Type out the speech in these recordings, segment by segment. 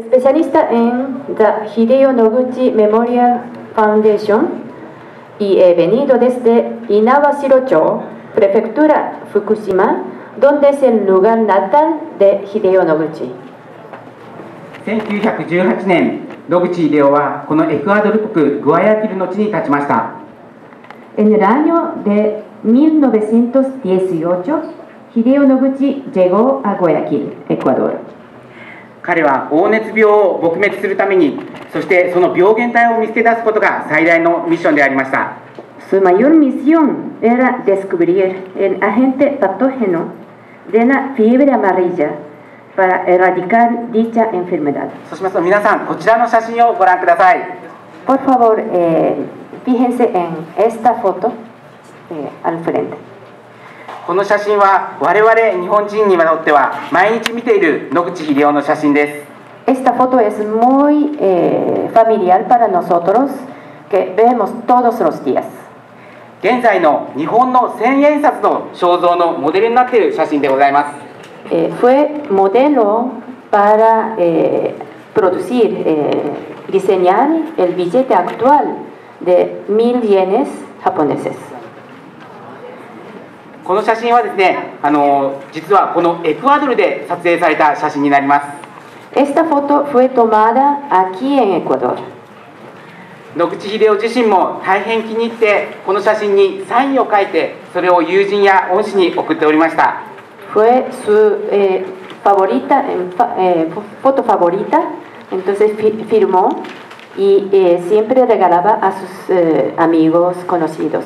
Especialista en the Hideo Noguchi Memorial Foundation y he venido desde Inawashiro-cho, prefectura Fukushima, donde es el lugar natal de Hideo Noguchi. 1918年野口英世はこのエクアドル国グアヤキルの地に立ちました En el año de 1918, Hideo Noguchi llegó a Guayaquil, Ecuador. 彼は黄熱病を撲滅するためにそしてその病原体を見つけ出すことが最大のミッションでありました Su mayor misión era descubrir el agente patógeno de la fiebre amarilla para erradicar dicha enfermedad. そうしますと皆さんこちらの写真をご覧ください Por favor, eh, fíjense en esta foto eh, al frente. この写真は我々日本人にとっては毎日見ている野口英世の写真です Esta foto es muy eh, familiar para nosotros que vemos todos los días. 現在の日本の千円札の肖像のモデルになっている写真でございます Eh, fue modelo para eh, producir, eh, diseñar el billete actual de mil yenes japoneses. この写真はですねあの実はこのエクアドルで撮影された写真になります Esta foto fue tomada aquí en Ecuador. 野口英世自身も大変気に入ってこの写真にサインを書いてそれを友人や恩師に送っておりました Fue su eh, favorita, eh, eh, foto favorita, entonces fi- firmó y eh, siempre regalaba a sus eh, amigos conocidos.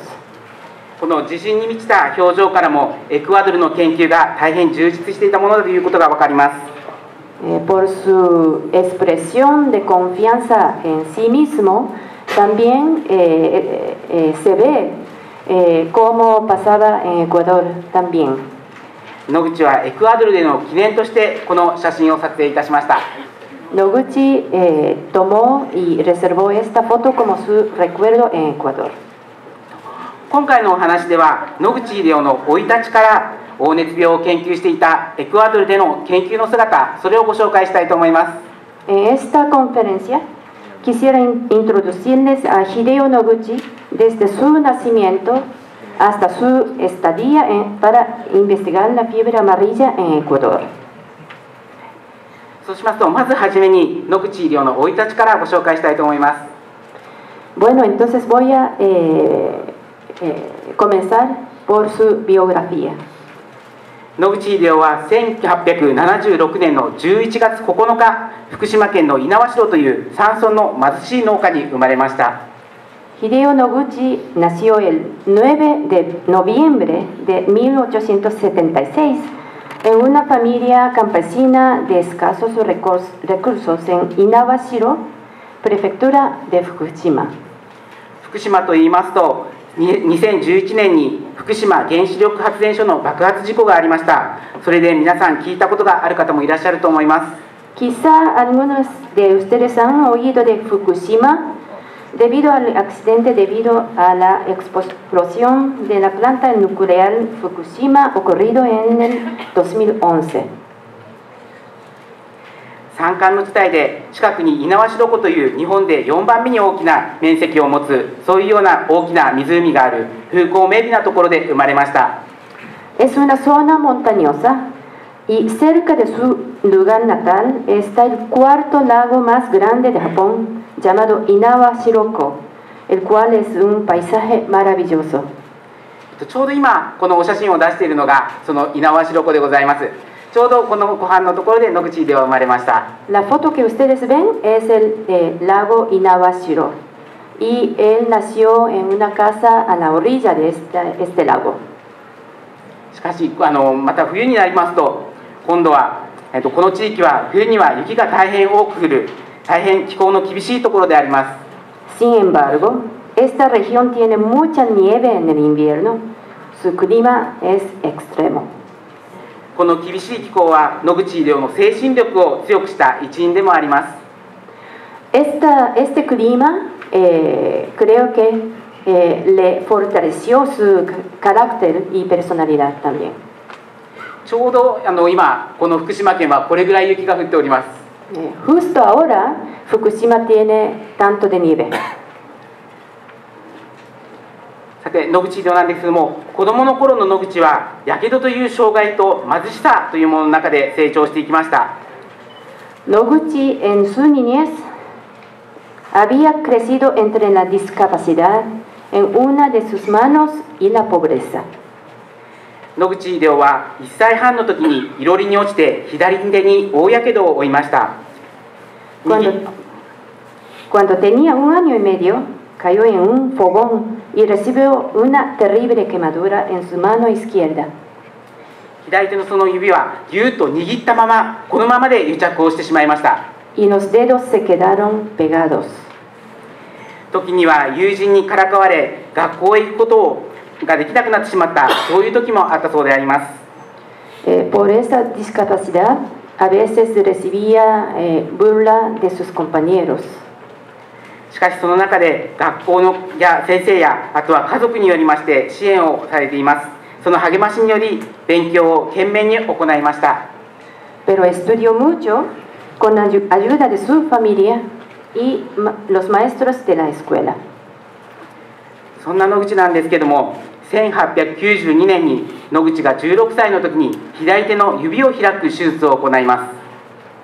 この自信に満ちた表情からもエクアドルの研究が大変充実していたものだということが分かります Eh, por su expresión de confianza en sí mismo, también eh, eh, eh, se ve eh, cómo pasaba en Ecuador también. 野口はエクアドルでの記念としてこの写真を撮影いたしました Noguchi eh, tomó y reservó esta foto como su recuerdo en Ecuador. 今回のお話では野口英世の生い立ちから黄熱病を研究していたエクアドルでの研究の姿それをご紹介したいと思います esta conferencia quisiera in- introducirles a Hideo Noguchi desde su nacimiento hasta su estadía en- para investigar la fiebre amarilla en Ecuador. そうしますとまずはじめに野口英世の生い立ちからご紹介したいと思います Bueno, entonces voy a eh, eh, comenzar por su biografía. 野口英世は1876年の11月9日福島県の猪苗代という山村の貧しい農家に生まれました Hideo Noguchi nació el 9 de noviembre de 1876 en una familia campesina de escasos recurs- recursos en Inawashiro, prefectura de Fukushima. 福島といいますとに2011年に福島原子力発電所の爆発事故がありましたそれで皆さん聞いたことがある方もいらっしゃると思います Quizá algunos de ustedes han oído de Fukushima debido al accidente debido a la explosión de la planta nuclear Fukushima ocurrido en el 2011. 山間の地帯で近くに猪苗代湖という日本で4番目に大きな面積を持つそういうような大きな湖がある風光明媚なところで生まれましたえそんなそんなモンタニオさ Y cerca de su lugar natal está el cuarto lago más grande ちょうど今このお写真を出しているのがその猪苗代湖でございます。ちょうどこの湖畔のところで野口英世は生まれました La foto que ustedes ven es el eh, lago Inawashiro y él nació en una casa a la orilla de este, este lago. しかしあのまた冬になりますと今度は、えっと、この地域は冬には雪が大変多く降る大変気候の厳しいところであります Sin embargo, esta región tiene mucha nieve en el invierno. Su clima es extremo. この厳しい気候は野口英世の精神力を強くした一因でもあります Esta, este clima eh, creo que eh, le fortaleció su ca- carácter y personalidad también. ちょうどあの今この福島県はこれぐらい雪が降っております Eh, justo ahora Fukushima tiene tanto de nieve. さて野口医療なんですけども子どもの頃の野口はやけどという障害と貧しさというものの中で成長していきました Noguchi en su niñez había crecido entre la discapacidad en una de sus manos y la pobreza. 野口医療は1歳半の時にいろりに落ちて左手に大やけどを負いました Cuando, 右 cuando tenía un año y medio, cayó en un fogón y recibió una terrible quemadura en su mano izquierda. 左手のその指はぎゅっと握ったままこのままで癒着をしてしまいました y los dedos se quedaron pegados. 時には友人にからかわれ学校へ行くことができなくなってしまったそういう時もあったそうであります Eh, por esa discapacidad, a veces recibía eh, burla de sus compañeros. しかしその中で学校のや先生やあとは家族によりまして支援をされています。その励ましにより勉強を懸命に行いました。Pero estudió mucho con ayu- ayuda de su familia y los maestros de la escuela. そんな野口なんですけども1892年に野口が16歳の時に左手の指を開く手術を行いま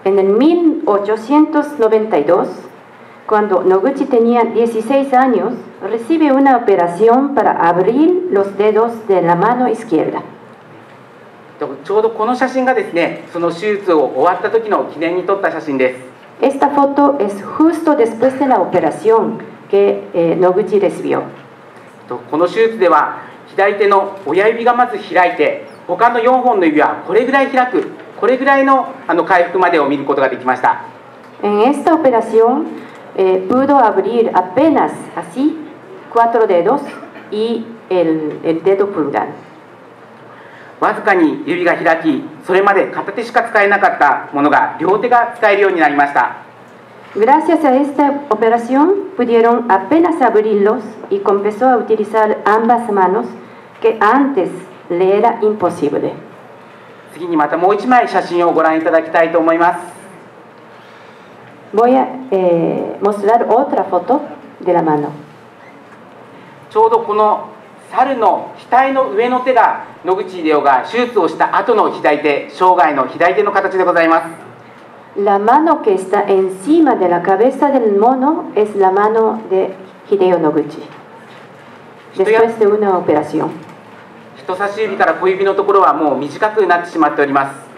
す。En el 1892, cuando Noguchi tenía 16 años, recibe una operación para abrir los dedos de la mano izquierda. ちょうどこの写真がですねその手術を終わった時の記念に撮った写真です Esta foto es justo después de la operación que eh, Noguchi recibió. とこの手術では左手の親指がまず開いて他の4本の指はこれぐらい開くこれぐらいのあの回復までを見ることができました En esta operación eh, pudo abrir apenas así cuatro dedos y el, el dedo pulgar. わずかに指が開きそれまで片手しか使えなかったものが両手が使えるようになりました Gracias a esta operación pudieron apenas abrirlos y comenzó a utilizar ambas manos que antes le era imposible. 次にまたもう一枚写真をご覧いただきたいと思います Voy a eh, mostrar otra foto de la mano. ちょうどこの猿の額の上の手が野口英世が手術をした後の左手生涯の左手の形でございます La mano que está encima de la cabeza del mono es la mano de Hideo Noguchi, después de una operación. 人差し指から小指のところはもう短くなってしまっております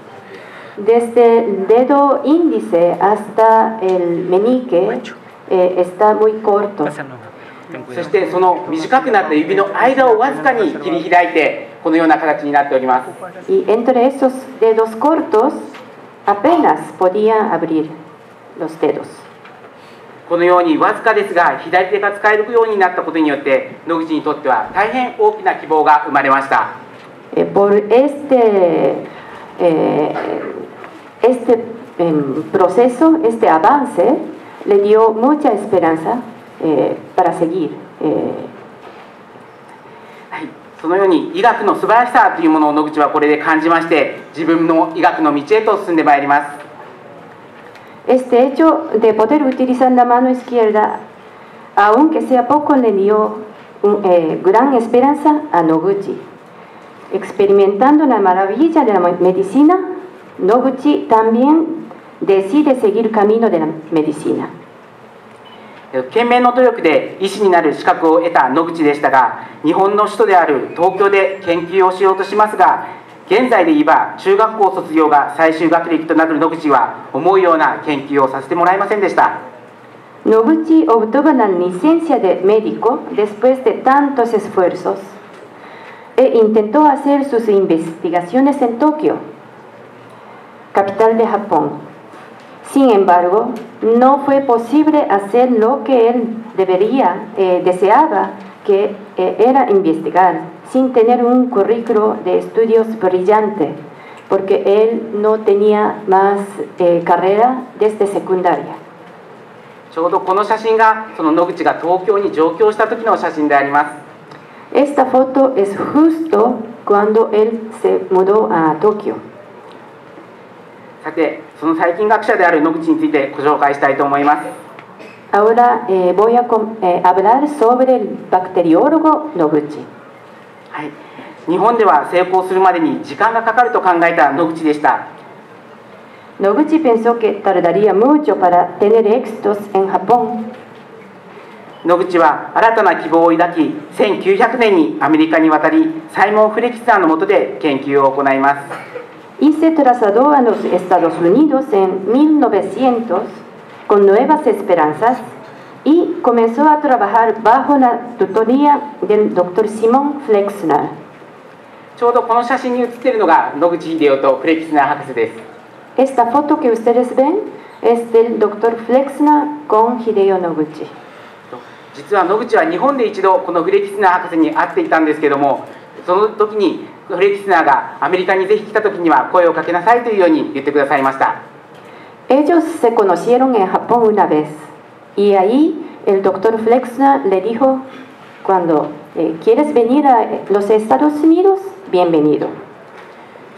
Desde el dedo índice hasta el meñique eh, está muy corto. そしてその短くなった指の間をわずかに切り開いてこのような形になっております Y entre esos dedos cortos apenas podía abrir los dedos. このようにわずかですが左手が使えるようになったことによって野口にとっては大変大きな希望が生まれました Eh, por este, eh, este em, proceso, este avance, le dio mucha esperanza eh, para seguir. eh, はい、そのように医学の素晴らしさというものを野口はこれで感じまして自分の医学の道へと進んでまいります Este hecho de poder utilizar la mano izquierda, aunque sea poco, le dio un, eh, gran esperanza a Noguchi. Experimentando la maravilla de la me- medicina, Noguchi también decide seguir camino de la medicina. 懸命の努力で医師になる資格を得た野口でしたが日本の首都である東京で研究をしようとしますが現在で言えば中学校卒業が最終学歴となる野口は思うような研究をさせてもらえませんでした Noguchi obtuvo la licencia de médico después de tantos esfuerzos e intentó hacer sus investigaciones en Tokio, capital de Japón. Sin embargo, no fue posible hacer lo que él debería, eh, deseaba, que eh, era investigar, sin tener un currículo de estudios brillante, porque él no tenía más eh, carrera desde secundaria. ちょうどこの写真がその野口が東京に上京した時の写真であります Esta foto es justo cuando él se mudó a Tokio. さて、その細菌学者である野口についてご紹介したいと思います。Ahora、eh, voy a、eh, hablar sobre el ロゴ、野口はい。日本では成功するまでに時間がかかると考えた野口でした。Noguchi pensó que tardaría mucho para 野口は新たな希望を抱き、1900年にアメリカに渡り、サイモン・フレキスさんのもとで研究を行います。y se trasladó a los Estados Unidos en 1900 con nuevas esperanzas y comenzó a trabajar bajo la tutoría del Dr. Simon Flexner. ちょうどこの写真に写っているのが野口英世とフレキスナー博士です Esta foto que ustedes ven es del Dr. Flexner con Hideo Noguchi. 実は野口は日本で一度このフレキスナー博士に会っていたんですけどもその時に フレキスナーがアメリカにぜひ来た時には声をかけなさいというように言ってくださいました Ellos se conocieron en Japón una vez y ahí el Dr. Flexner le dijo, cuando eh, quieres venir a los Estados Unidos, bienvenido.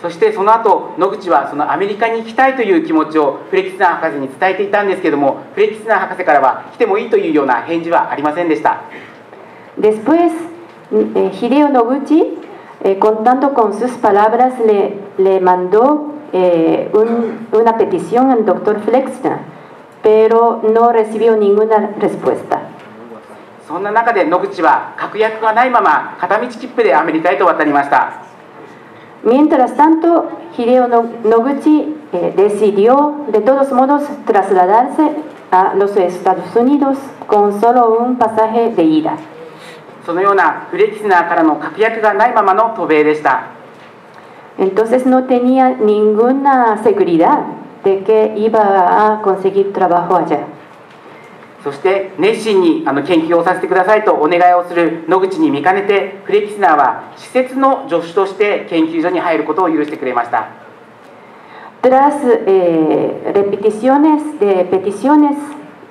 そしてその後野口はそのアメリカに行きたいという気持ちをフレキスナー博士に伝えていたんですけどもフレキスナー博士からは来てもいいというような返事はありませんでした Después, eh, Hideo Noguchi, eh, contando con sus palabras, le, le mandó eh, un- una petición al Dr. Flexner, pero no recibió ninguna respuesta. そんな中で野口は確約がないまま片道切符でアメリカへと渡りました Mientras tanto, Hideo No- Noguchi eh, decidió de todos modos trasladarse a los Estados Unidos con solo un pasaje de ida. そのようなフレキスナーからの確約がないままの渡米でした Entonces no tenía ninguna seguridad de que iba a conseguir trabajo allá. そして熱心にあの研究をさせてくださいとお願いをする野口に見かねてフレキスナーは施設の助手として研究所に入ることを許してくれました Tras eh, repeticiones de peticiones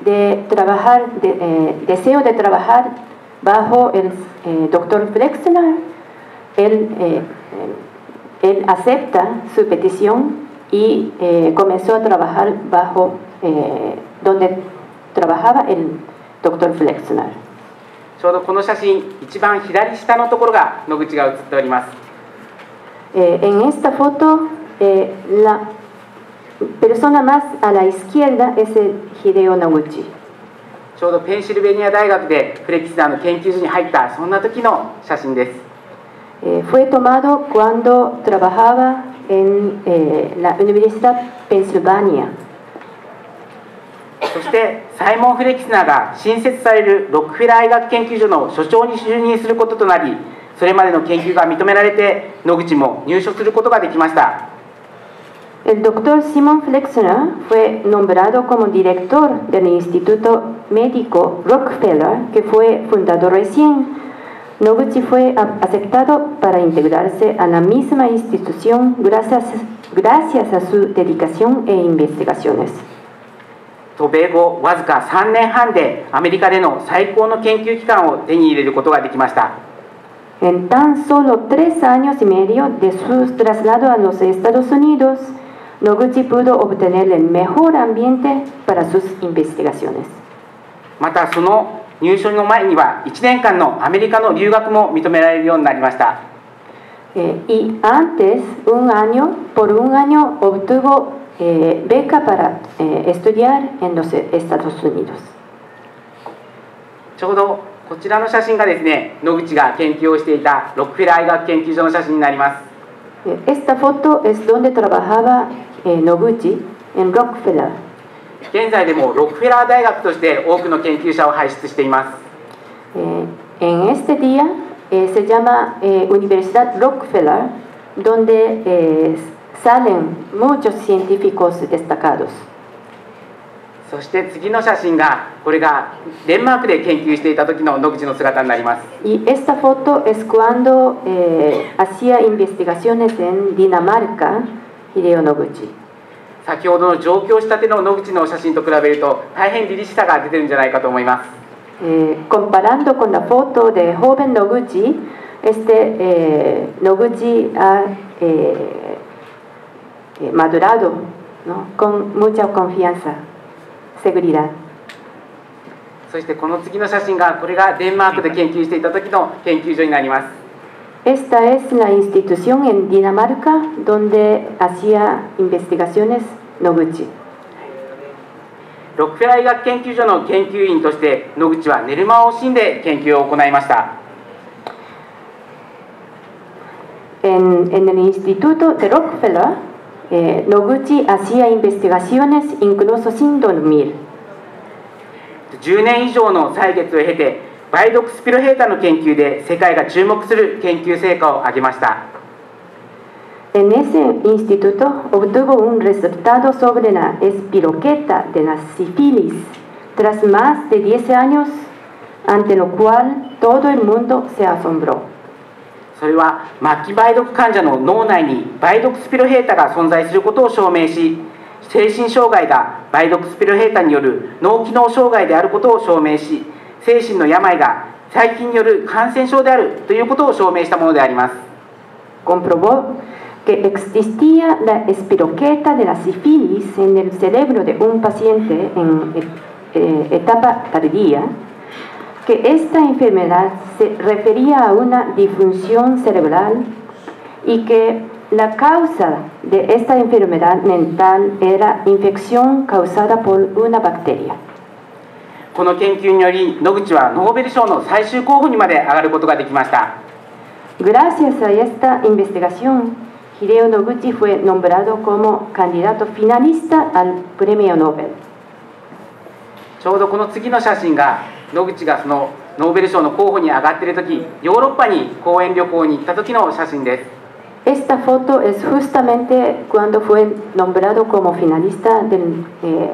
de trabajar, de, eh, deseo de trabajar bajo el eh, doctor Flexner, él, eh, eh, él acepta su petición y eh, comenzó a trabajar bajo eh, donde trabajaba el doctor Flexner. ちょうどこの写真一番左下のところが野口が写っております Eh, en esta foto, eh, la persona más a la izquierda es el Hideo Noguchi. ちょうどペンシルベニア大学でフレキスナーの研究所に入ったそんな時の写真です Eh, fue tomado cuando trabajaba en eh, la Universidad Pennsylvania. そしてサイモン・フレキスナーが新設されるロックフェラー医学研究所の所長に就任することとなりそれまでの研究が認められて野口も入所することができました El doctor Simon Flexner fue nombrado como director del Instituto Médico Rockefeller, que fue fundado recién. Noguchi fue a- aceptado para integrarse a la misma institución gracias, gracias a su dedicación e investigaciones. 渡米後わずか3年半でアメリカでの最高の研究機関を手に入れることができました En tan solo tres años y medio de su traslado a los Estados Unidos, Noguchi pudo obtener el mejor ambiente またその入所の前には1年間のアメリカの留学も認められるようになりました。ちょうどこちらの写真がですね、野口が研究をしていたロックフェラー医学研究所の写真になります。Esta foto es donde trabajaba eh, Noguchi en Rockefeller. 現在でもロックフェラー大学として多くの研究者を輩出しています Eh, en este día eh, se llama eh, Universidad Rockefeller, donde eh, salen muchos científicos destacados. そして次の写真がこれがデンマークで研究していた時の野口の姿になります Y esta foto es cuando eh, hacía investigaciones en Dinamarca, Hideo Noguchi. 先ほどの上京したての野口の写真と比べると大変凛々しさが出てるんじゃないかと思います Eh, comparando con la foto de joven Noguchi, este eh, Noguchi ha eh, eh, madurado ¿no? con mucha confianza, seguridad. そしてこの次の写真がこれがデンマークで研究していた時の研究所になります Esta es la institución en Dinamarca donde hacía investigaciones Noguchi. ロックフェラー医学研究所の研究員として野口は寝る間を惜しんで研究を行いました En, en el Instituto de Rockefeller, eh, Noguchi hacía investigaciones incluso sin dormir. 10年以上の歳月を経て梅毒スピロヘータの研究で世界が注目する研究成果を上げました En ese instituto obtuvo un resultado sobre la espiroqueta de la sífilis tras más de 10 años, ante lo cual todo el mundo se asombró. それは末期梅毒患者の脳内に梅毒スピロヘータが存在することを証明し精神障害が梅毒スピロヘータによる脳機能障害であることを証明し精神の病が細菌による感染症であるということを証明したものであります。Comprobó que existía la espiroqueta de la sífilis en el cerebro de un paciente en eh, etapa tardía, que esta enfermedad se refería a una disfunción cerebral y que la causa de esta enfermedad mental era infección causada por una bacteria. この研究により野口はノーベル賞の最終候補にまで上がることができました Gracias a esta investigación, Hideo Noguchi fue nombrado como candidato finalista al Premio Nobel. ちょうどこの次の写真が 野口がそのノーベル賞の候補に上がっている時ヨーロッパに講演旅行に行った時の写真です Esta foto es justamente cuando fue nombrado como finalista del eh,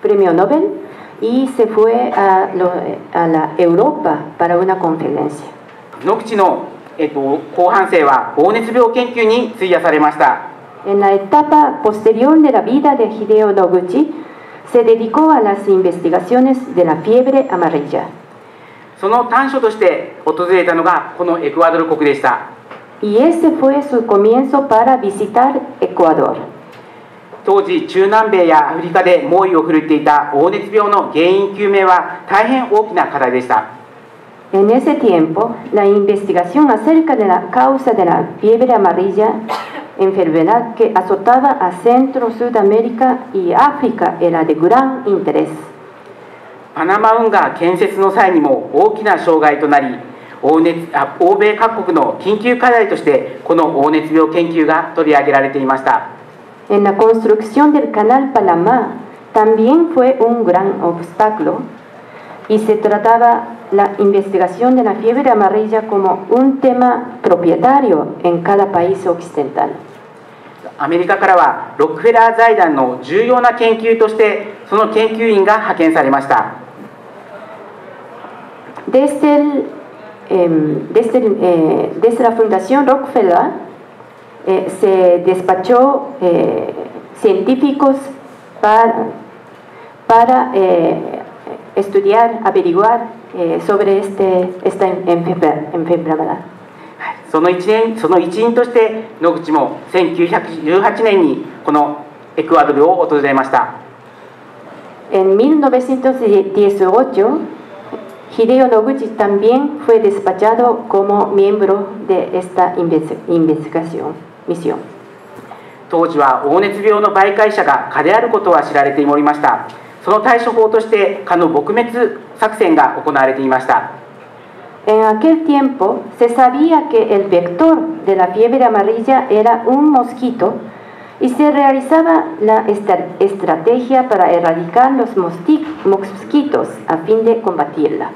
Premio Nobel y se fue a, lo- a la Europa para una conferencia. 野口の、えっと、後半生は黄熱病研究に費やされました En la etapa posterior de la vida de Hideo Noguchi, se dedicó a las investigaciones de la fiebre amarilla. その短所として訪れたのがこのエクアドル国でした Y ese fue su comienzo para visitar Ecuador. 当時中南米やアフリカで猛威を振るっていた黄熱病の原因究明は大変大きな課題でした En ese tiempo, la investigación acerca de la causa de la fiebre amarilla, enfermedad que azotaba a Centro, Sudamérica y África, era de gran interés. パナマ運河建設の際にも大きな障害となり欧熱あ欧米各国の緊急課題としてこの黄熱病研究が取り上げられていました En la construcción del canal Panamá también fue un gran obstáculo y se trataba la investigación de la fiebre amarilla como un tema propietario en cada país occidental. アメリカからはロックフェラー財団の重要な研究としてその研究員が派遣されました Desde, el, em, desde, el, eh, desde la Fundación Rockefeller eh, se despachó eh, científicos para, para eh, estudiar, averiguar eh, sobre este, esta enfermedad. その一年その一員として野口も1918年にこのエクアドルを訪れました En 1918, Hideo Noguchi también fue despachado como miembro de esta inves- investigación, misión. 当時は黄熱病の媒介者が蚊であることは知られておりましたその対処法として蚊の撲滅作戦が行われていました En aquel tiempo se sabía que el vector de la fiebre amarilla era un mosquito y se realizaba la esta- estrategia para erradicar los mosqui- mosquitos a fin de combatirla.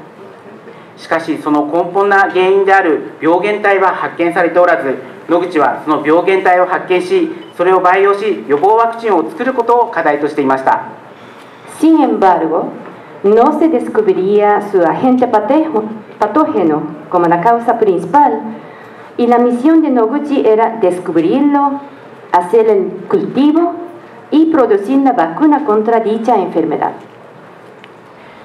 しかしその根本な原因である病原体は発見されておらず野口はその病原体を発見しそれを培養し予防ワクチンを作ることを課題としていました Sin embargo, no se descubriría su agente patejo- patógeno como la causa principal y la misión de Noguchi era descubrirlo, hacer el cultivo y producir la vacuna contra dicha enfermedad.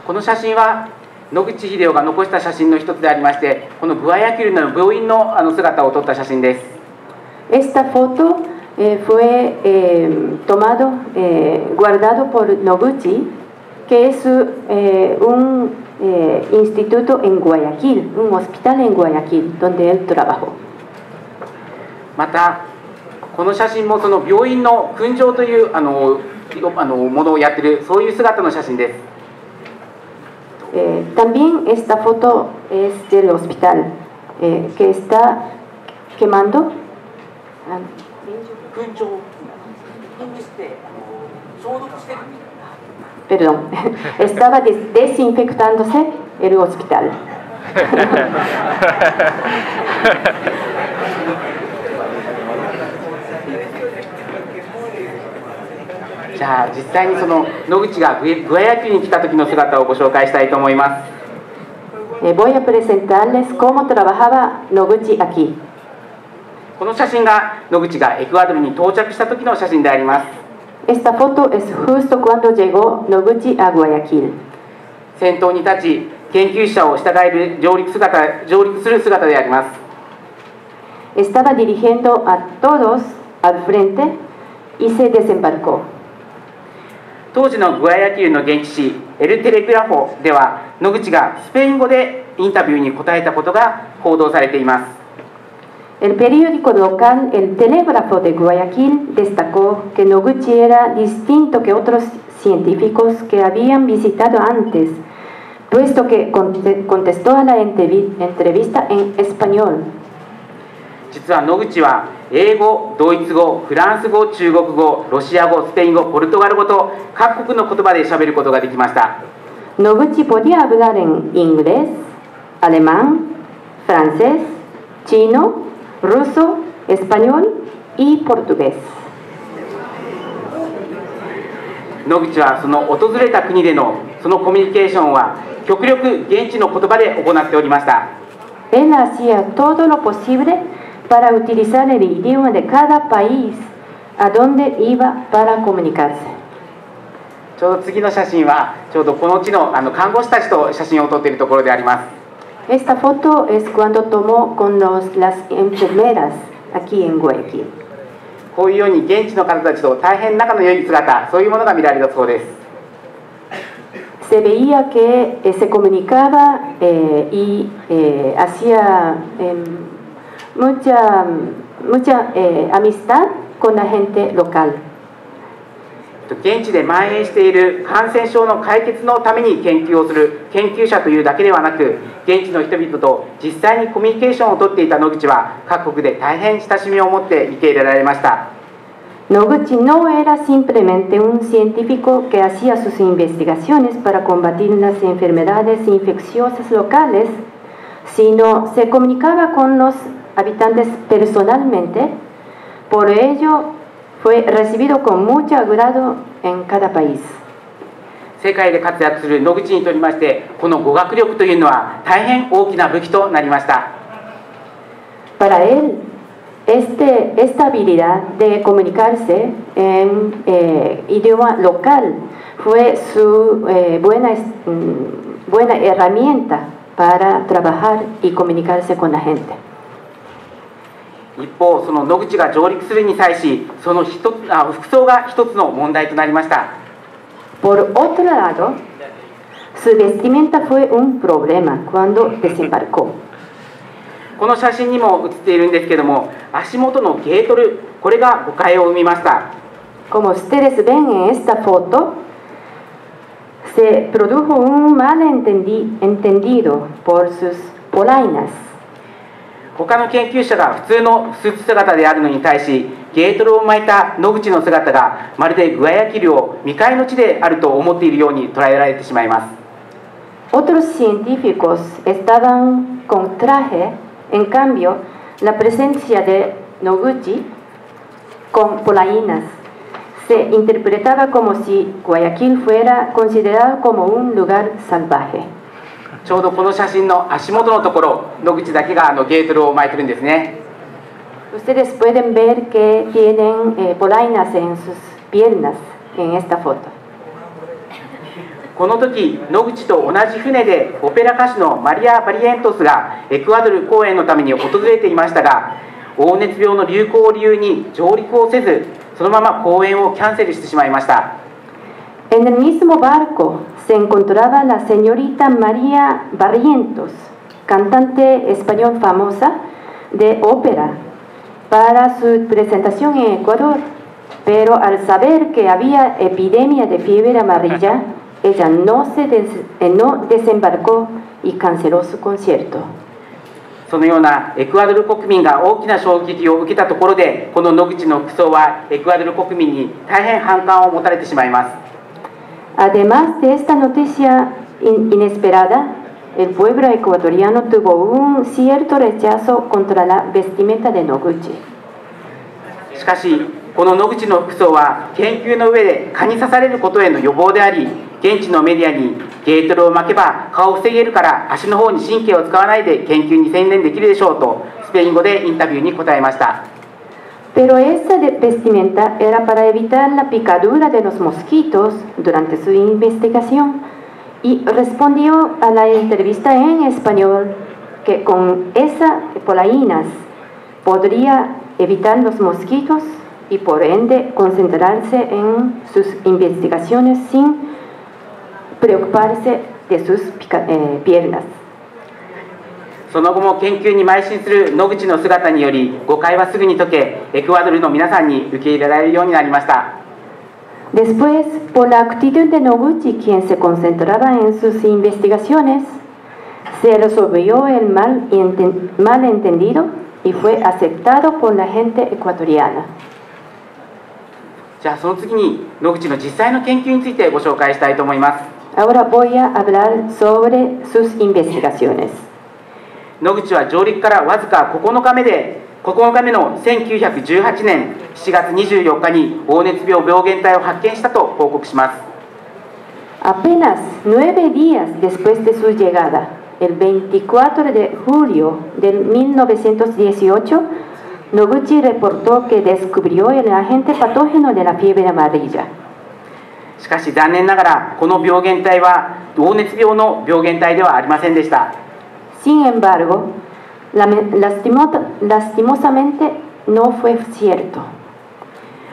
この写真は野口英世が残した写真の一つでありましてこのグアヤキルの病院のあの姿を撮った写真です Esta foto eh, fue eh, tomado, eh, guardado por Noguchi, que es eh, un eh, instituto en Guayaquil, un hospital en Guayaquil, donde él trabajó. またこの写真もその病院の訓場というあのあのものをやってるそういう姿の写真です Eh, también esta foto es del hospital eh, que está quemando. ah, 消毒してる perdón, estaba des desinfectándose じゃあ実際にその野口がグエ,グエア級に来た時の姿をご紹介したいと思います。この写真が野口がエクアドルに到着した時の写真であります。Esta foto es justo cuando llegó Noguchi a Guayaquil. 先頭に立ち研究者を従える上陸姿上陸する姿であります Estaba dirigiendo a todos al frente y se desembarcó. 当時のグアヤキルの現地紙エル・テレグラフォでは野口がスペイン語でインタビューに答えたことが報道されています El periódico local El Telégrafo de Guayaquil destacó que Noguchi era distinto que otros científicos que habían visitado antes, puesto que conte- contestó a la entrevi- entrevista en español. 実は野口は英語ドイツ語フランス語中国語ロシア語スペイン語ポルトガル語と各国の言葉で喋ることができました Noguchi podía hablar en inglés, alemán, francés, chino, Ruso, español y portugués. 野口はその訪れた国でのそのコミュニケーションは極力現地の言葉で行っておりました Él hacía todo lo posible para utilizar el idioma de cada país a donde iba para comunicarse. ちょうど次の写真はちょうどこの地のあの看護師たちと写真を撮っているところであります Esta foto es cuando tomó con los- las enfermeras aquí en Guayaquil. こういうように現地の方たちと大変仲の良い姿そういうものが見られたそうです Se veía que eh, se comunicaba eh, y eh, hacía em, mucha, mucha eh, amistad con la gente local. 現地で蔓延している感染症の解決のために研究をする研究者というだけではなく現地の人々と実際にコミュニケーションをとっていた野口は各国で大変親しみを持って受け入れられました Noguchi no era simplemente un científico que hacía sus investigaciones para combatir las enfermedades infecciosas locales, sino se comunicaba con los habitantes personalmente. Por ello, fue recibido con mucho agrado en cada país. 世界で活躍する野口にとりましてこの語学力というのは大変大きな武器となりました Para él, este, esta habilidad de comunicarse en eh, idioma local fue su eh, buena, es- mm, buena herramienta para trabajar y comunicarse con la gente. 一方その野口が上陸するに際しその一つあ服装が一つの問題となりました Por otro lado, su vestimenta fue un problema cuando desembarcó. この写真にも写っているんですけども足元のゲートルこれが誤解を生みました Como ustedes ven en esta foto, se produjo un malentendi- entendido por sus polainas. 他の研究者が普通のスーツ姿であるのに対しゲートルを巻いた野口の姿がまるでグアヤキルを未開の地であると思っているように捉えられてしまいます Otros científicos estaban con traje, en cambio, la presencia de Noguchi con polainas se interpretaba como si Guayaquil fuera considerado como un lugar salvaje. ちょうどこの写真の足元のところ野口だけがあのゲートルを巻いてるんですね Ustedes pueden ver que tienen eh, polainas en sus piernas en esta foto. この時野口と同じ船でオペラ歌手のマリア・バリエントスがエクアドル公演のために訪れていましたが黄熱病の流行を理由に上陸をせずそのまま公演をキャンセルしてしまいました En el mismo barco se encontraba la señorita María Barrientos, cantante español famosa de ópera, para su presentación en Ecuador. Pero al saber que había epidemia de fiebre amarilla, ella no, se des- eh, no desembarcó y canceló su concierto. そのようなエクアドル国民が大きな衝撃を受けたところでこの野口の服装はエクアドル国民に大変反感を持たれてしまいます Además de esta noticia in- inesperada, el pueblo ecuatoriano tuvo un cierto rechazo contra la vestimenta de Noguchi. しかしこの野口の服装は研究の上で蚊に刺されることへの予防であり現地のメディアにゲートルを巻けば蚊を防げるから足の方に神経を使わないで研究に専念できるでしょうとスペイン語でインタビューに答えました Pero esa vestimenta era para evitar la picadura de los mosquitos durante su investigación y respondió a la entrevista en español que con esa polainas podría evitar los mosquitos y por ende concentrarse en sus investigaciones sin preocuparse de sus eh, piernas. その後も研究に邁進する野口の姿により誤解はすぐに解けエクアドルの皆さんに受け入れられるようになりました Después, por la actitud de Noguchi, quien se concentraba en sus investigaciones, se resolvió el mal enten- malentendido y fue aceptado por la gente ecuatoriana. じゃあその次に野口の実際の研究についてご紹介したいと思います Ahora voy a hablar sobre sus investigaciones. 野口は上陸からわずか9日目で9日目の1918年7月24日に黄熱病病原体を発見したと報告します Apenas nueve días después de su llegada, el 24 de julio de 1918, Noguchi reportó que descubrió el agente patógeno de la fiebre amarilla. しかし残念ながらこの病原体は黄熱病の病原体ではありませんでした Sin embargo, lame- lastimo- lastimosamente no fue cierto.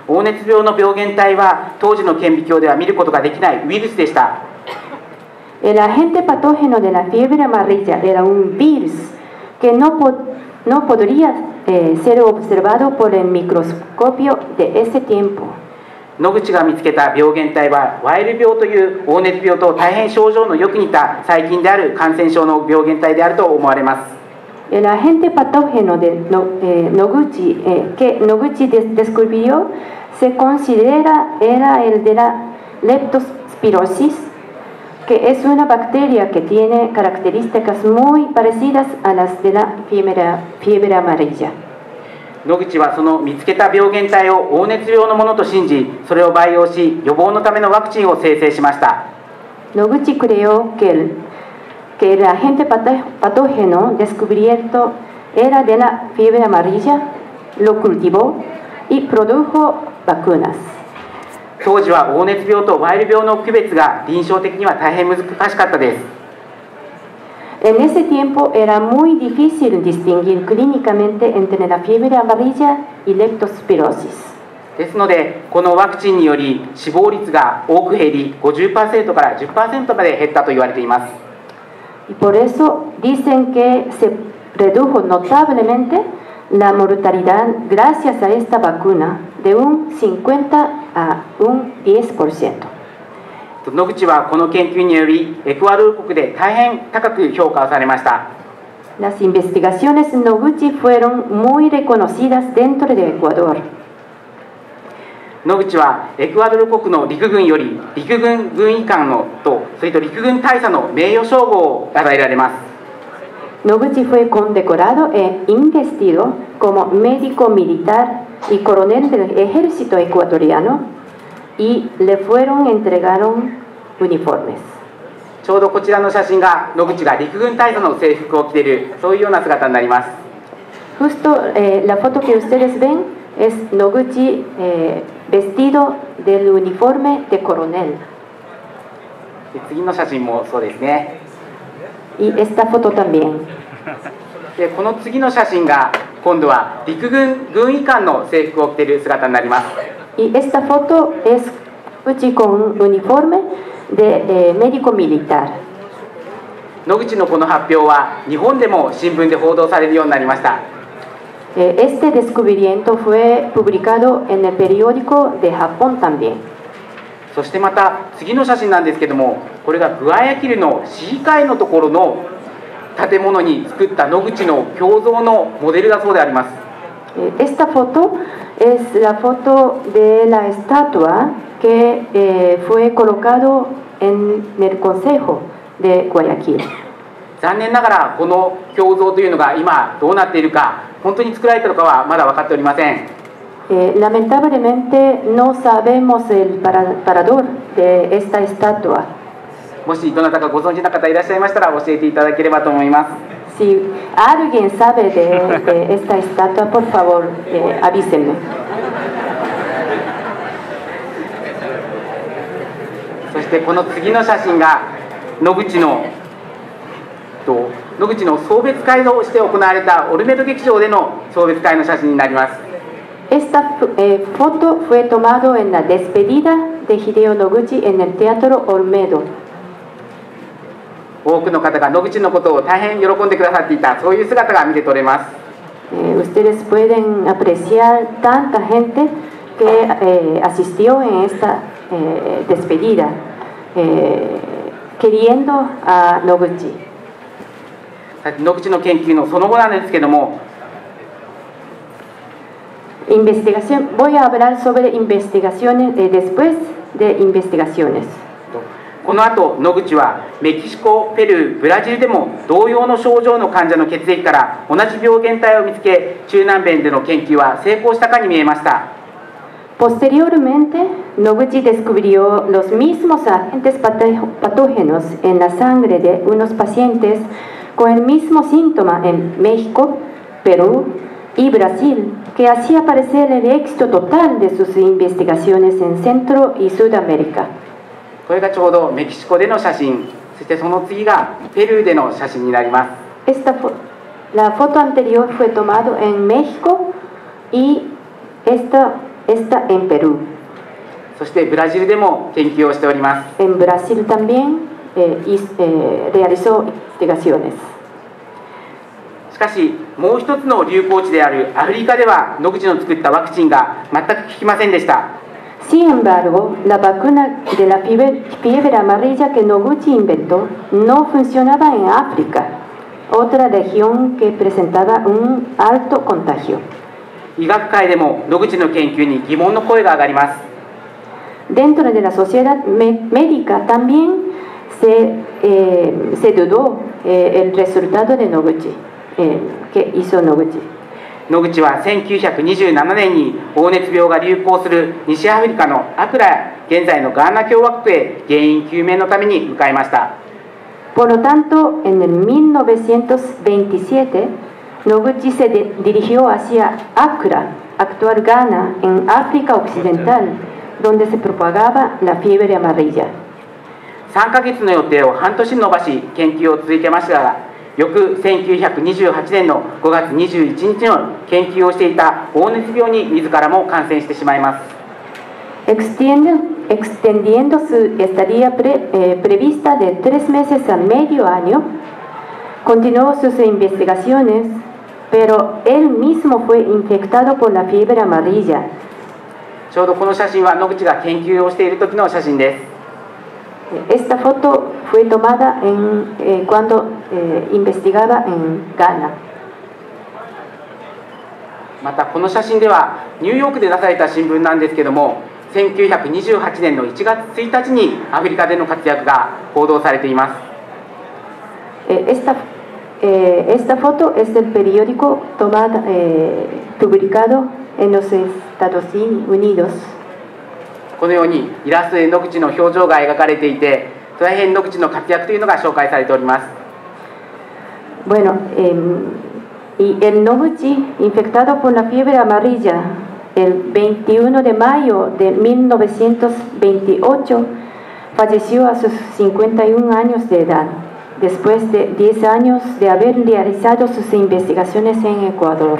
黄熱病の病原体は当時の顕微鏡では見ることができないウイルスでした El agente patógeno de la fiebre amarilla era un virus que no, po- no podría eh, ser observado por el microscopio de ese tiempo. 野口が見つけた病原体はワイル病という黄熱病と大変症状のよく似た細菌である感染症の病原体であると思われます El agente patógeno de No- eh, Noguchi, eh, que Noguchi des- descubrió se considera era el de la leptospirosis, que es una bacteria que tiene características muy parecidas a las de la fiebre, fiebre amarilla. 野口はその見つけた病原体を黄熱病のものと信じそれを培養し予防のためのワクチンを生成しました。野口クレオケルケルアヘンテパトヘのデスクブリエットエラデナフィーブラマリジャロクルティボイプロドゥホバクーナス。当時は黄熱病とワイル病の区別が臨床的には大変難しかったです。En ese tiempo era muy difícil distinguir clínicamente entre la fiebre amarilla y leptospirosis. ですのでこのワクチンにより死亡率が多く減り50%から10%まで減ったと言われています Y por eso dicen que se redujo notablemente la mortalidad gracias a esta vacuna de un 50 a un 10%. 野口はこの研究によりエクアドル国で大変高く評価をされました Las investigaciones Noguchi fueron muy reconocidas dentro de Ecuador. 野口はエクアドル国の陸軍より陸軍軍医官のとそれと陸軍大佐の名誉称号を与えられます Noguchi fue condecorado e investido como médico militar y coronel del ejército ecuatoriano y le fueron entregaron uniformes. ちょうどこちらの写真が野口が陸軍大佐の制服を着ているそういうような姿になります Justo eh, la foto que ustedes ven es Noguchi eh, vestido del uniforme de coronel. で次の写真もそうですね Y esta foto también. でこの次の写真が今度は陸軍軍医官の制服を着ている姿になります Y esta foto es Uchi con un uniforme de eh, médico militar. 野口のこの発表は日本でも新聞で報道されるようになりました Eh, Este descubrimiento fue publicado en el periódico de Japón también. そしてまた次の写真なんですけどもこれがグアヤキルの市議会のところの建物に作った野口の胸像のモデルだそうであります Eh, Esta foto es la foto de la estatua que eh, fue colocado en el Consejo de Guayaquil. 残念ながらこの胸像というのが今どうなっているか本当に作られたのかはまだ分かっておりません Eh, lamentablemente no sabemos el para- parador de esta estatua. もしどなたかご存知の方いらっしゃいましたら教えていただければと思います Si alguien sabe de, de esta estatua, por favor, eh, avísenme. そしてこの次の写真が野口のと野口の送別会をして行われたオルメド劇場での送別会の写真になります Esta eh, foto fue tomado en la despedida de Hideo Noguchi en el Teatro Olmedo. 多くの方が野口のことを大変喜んでくださっていたそういう姿が見て取れます Eh, ustedes pueden apreciar tanta gente que eh, asistió en esta eh, despedida, eh, queriendo a Noguchi. 野口の研究のその後なんですけども Investigación, voy a hablar sobre investigaciones eh, después de investigaciones. この後野口はメキシコペルーブラジルでも同様の症状の患者の血液から同じ病原体を見つけ中南米での研究は成功したかに見えました Posteriormente, Noguchi descubrió los mismos agentes patógenos en la sangre de unos pacientes con el mismo síntoma en México, Perú y Brasil, que hacía parecer el éxito total de sus investigaciones en Centro y Sudamérica. これがちょうどメキシコでの写真、そしてその次がペルーでの写真になります。そしてブラジルでも研究をしております。しかし、もう一つの流行地であるアフリカでは、野口の作ったワクチンが全く効きませんでした。Sin embargo, la vacuna de la fiebre, fiebre amarilla que Noguchi inventó no funcionaba en África, otra región que presentaba un alto contagio. 医学界でも野口の研究に疑問の声が上がります Dentro de la sociedad me- médica también se, eh, se dudó eh, el resultado de Noguchi, eh, que hizo Noguchi. 野口は1927年に黄熱病が流行する西アフリカのアクラ現在のガーナ共和国へ原因究明のために向かいました Por lo tanto, en el 1927, Noguchi se dirigió hacia Accra, actual Ghana, en África Occidental, donde se propagaba la fiebre amarilla. 3ヶ月の予定を半年に延ばし研究を続けましたが翌1928年の5月21日の研究をしていた黄熱病に自らも感染してしまいます extendiendo su estadía pre- eh, prevista de tres meses a medio año, continuó sus investigaciones, pero él mismo fue infectado por la fiebre amarilla. ちょうどこの写真は野口が研究をしている時の写真です Esta foto fue tomada en, eh, cuando eh, investigaba またこの写真ではニューヨークで出された新聞なんですけれども1928年の1月1日にアフリカでの活躍が報道されていますこの写真はこのようにイラストで野口の表情が描かれていて大変野口の活躍というのが紹介されております Bueno, em, y el Noguchi, infectado por la fiebre amarilla, el 21 de mayo de 1928, falleció a sus 51 años de edad. después de 10 años de haber realizado sus investigaciones en Ecuador.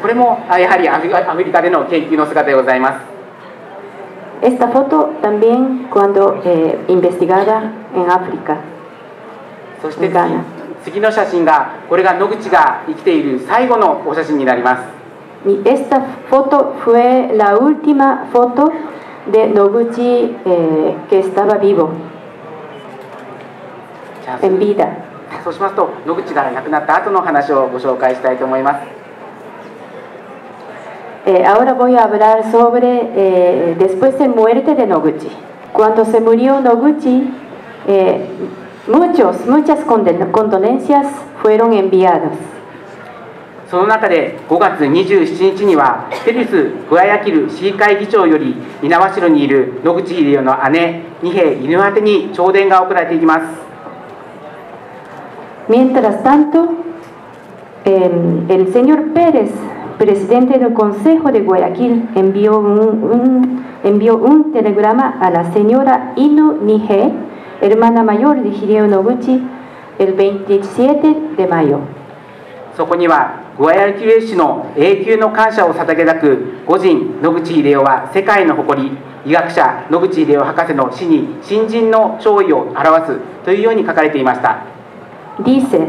これもあやはりアメリカでの研究の姿でございます Esta foto también cuando eh, investigada en África. そして次の写真がこれが野口が生きている最後のお写真になります esta foto fue la última foto de Noguchi eh, que estaba vivo, en vida. そうしますと野口が亡くなった後の話をご紹介したいと思います Eh, ahora voy a hablar sobre eh, después de muerte de Noguchi. Cuando se murió Noguchi, eh, muchos, muchas conden- condolencias fueron enviadas. その中で5月27日にはペリス・グアヤキル市議会議長より猪苗代にいる野口英世の姉二平犬宛てに弔電が送られていきます Mientras tanto, eh, el señor Pérez, presidente del Consejo de Guayaquil, envió un, un- envió un telegrama a la señora Inu Nihei, hermana mayor de Hideo Noguchi, el 27 de mayo. そこにはグアヤキル市の永久の感謝を捧げたく御人野口英世は世界の誇り医学者野口英世博士の死に新人の弔意を表すというように書かれていました Dice,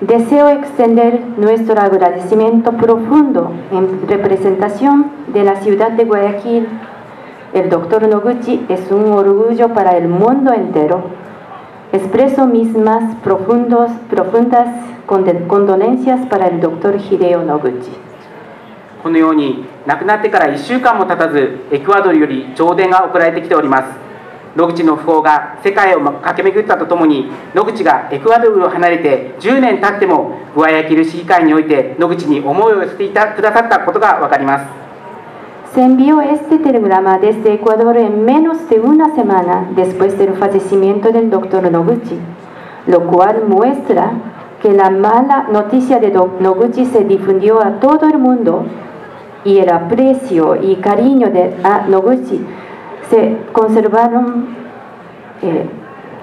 deseo extender nuestro agradecimiento profundo en representación de la ciudad de Guayaquil. El doctor Noguchi es un orgullo para el mundo entero. Expreso mis más profundos, profundas conde- condolencias para el doctor Hideo Noguchi. このように亡くなってから1週間も経たずエクアドルより弔電が送られてきております 野口の訃報が世界を駆け巡ったとともに野口がエクアドルを離れて10年経ってもグアヤキル市議会において野口に思いを寄せていたくださったことが分かります Se envió este telegrama desde Ecuador en menos de una semana después del fallecimiento del doctor Noguchi, lo cual muestra que la mala noticia de Noguchi se difundió a todo el mundo y el aprecio y cariño de a Noguchi se conservaron, eh,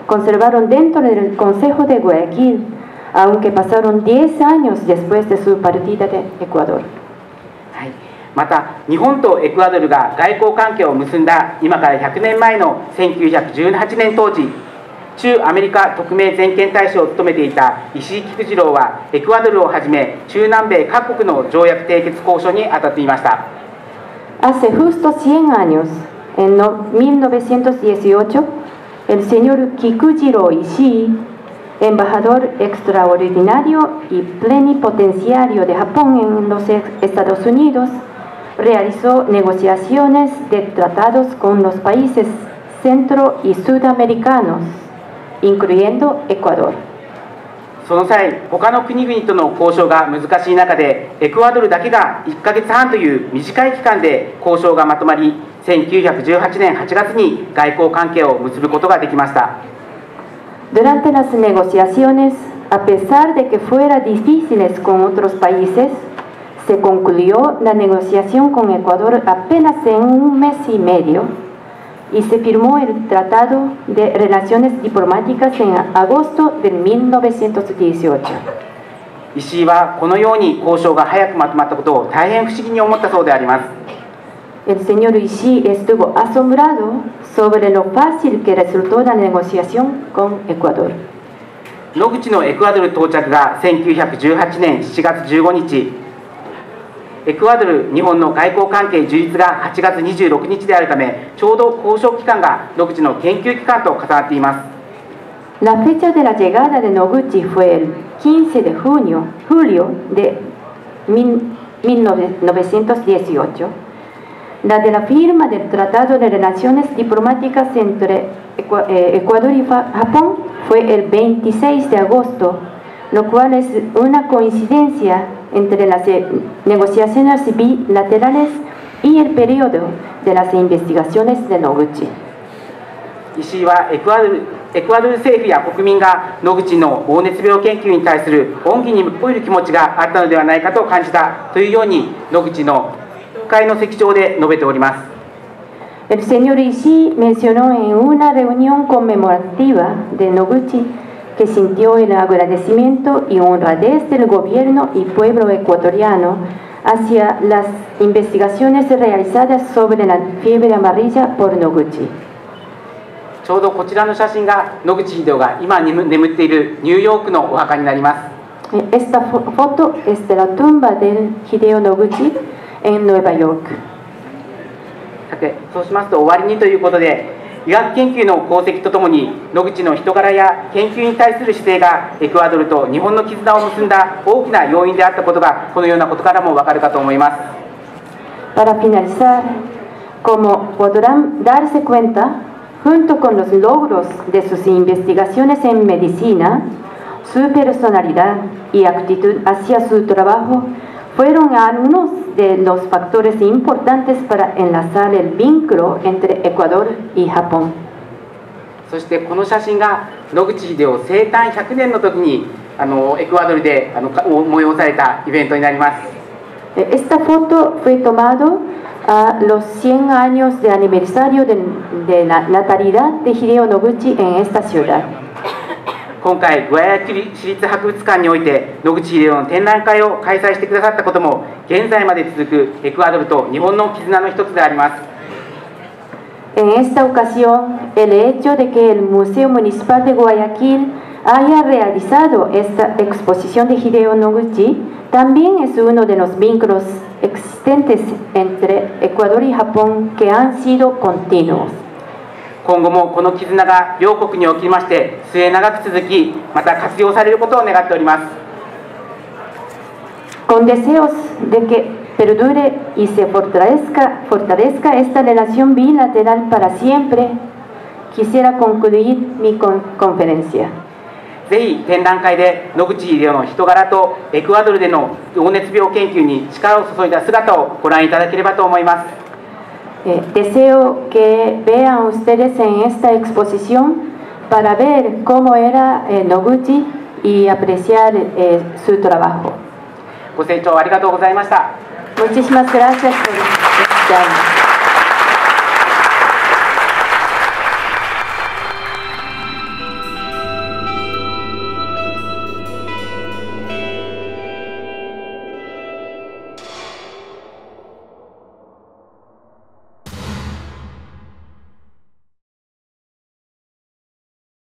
conservaron dentro del Consejo de Guayaquil, aunque pasaron 10 años después de su partida de Ecuador. はい、また日本とエクアドルが外交関係を結んだ今から100年前の1918年当時中アメリカ特命全権大使を務めていた石井菊次郎はエクアドルをはじめ中南米各国の条約締結交渉に当たっていました Hace justo 100 años, en no- 1918, el señor Kikujiro Ishii, embajador extraordinario y plenipotenciario de Japón en los ex- Estados Unidos, realizó negociaciones de tratados con los países centro y sudamericanos, incluyendo Ecuador. その際他の国々との交渉が難しい中でエクアドルだけが1ヶ月半という短い期間で交渉がまとまり1918年8月に外交関係を結ぶことができました Durante las negociaciones, a pesar de que fuera difíciles con otros países, se concluyó la negociación con Ecuador apenas en un mes y medio y se firmó el Tratado de Relaciones Diplomáticas en agosto de 1918. 石井はこのように交渉が早くまとまったことを大変不思議に思ったそうであります El señor Ishii estuvo asombrado sobre lo fácil que resultó la negociación con Ecuador. 野口のエクアドル到着が1918年7月15日エクアドル日本の外交関係樹立が8月26日であるためちょうど交渉期間が野口の研究期間と重なっています La fecha de la llegada de Noguchi fue el 15 de junio, julio de 1918. La de la firma del Tratado de Relaciones Diplomáticas entre Ecuador y Japón fue el 26 de agosto, lo cual es una coincidencia entre las eh, negociaciones bilaterales y el periodo de las investigaciones de Noguchi. 石井はエクアドルエクアドル政府や国民が野口の黄熱病研究に対する恩義に報いる気持ちがあったのではないかと感じたというように野口の会の席上で述べております El señor Ishii mencionó en una reunión conmemorativa de Noguchi que sintió el agradecimiento y honradez del gobierno y pueblo ecuatoriano hacia las investigaciones realizadas sobre la fiebre amarilla por Noguchi. ちょうどこちらの写真が野口英世が今眠眠っているニューヨークのお墓になります Esta fo- foto es de la tumba del Hideo Noguchi en Nueva York. さてそうしますと終わりにということで 医学研究の功績とともに野口の人柄や研究に対する姿勢がエクアドルと日本の絆を結んだ大きな要因であったことがこのようなことからもわかるかと思います Para finalizar, como podrán darse cuenta, junto con los logros de sus investigaciones en medicina, su personalidad y actitud hacia su trabajo fueron algunos de los factores importantes para enlazar el vínculo entre Ecuador y Japón. そしてこの写真が野口英世生誕100年の時にあのエクアドルであのか催されたイベントになります Eh, Esta foto fue tomado a los 100 años de aniversario de, de la natalidad de Hideo Noguchi en esta ciudad. 今回グアヤキリ市立博物館において野口英世の展覧会を開催してくださったことも現在まで続くエクアドルと日本の絆の一つであります En esta ocasión, el hecho de que el Museo Municipal de Guayaquil haya realizado esta exposición de Hideo Noguchi también es uno de los vínculos existentes entre Ecuador y Japón que han sido continuos. 今後もこの絆が両国におきまして末永く続きまた活用されることを願っております Con deseos de que perdure y se fortalezca, fortalezca esta relación bilateral para siempre, quisiera concluir mi conferencia.ぜひ展覧会で野口英世の人柄とエクアドルでの黄熱病研究に力を注いだ姿をご覧いただければと思います。Eh, deseo que vean ustedes en esta exposición para ver cómo era eh, Noguchi y apreciar eh, su trabajo. ご清聴ありがとうございました Muchísimas gracias por escucharme.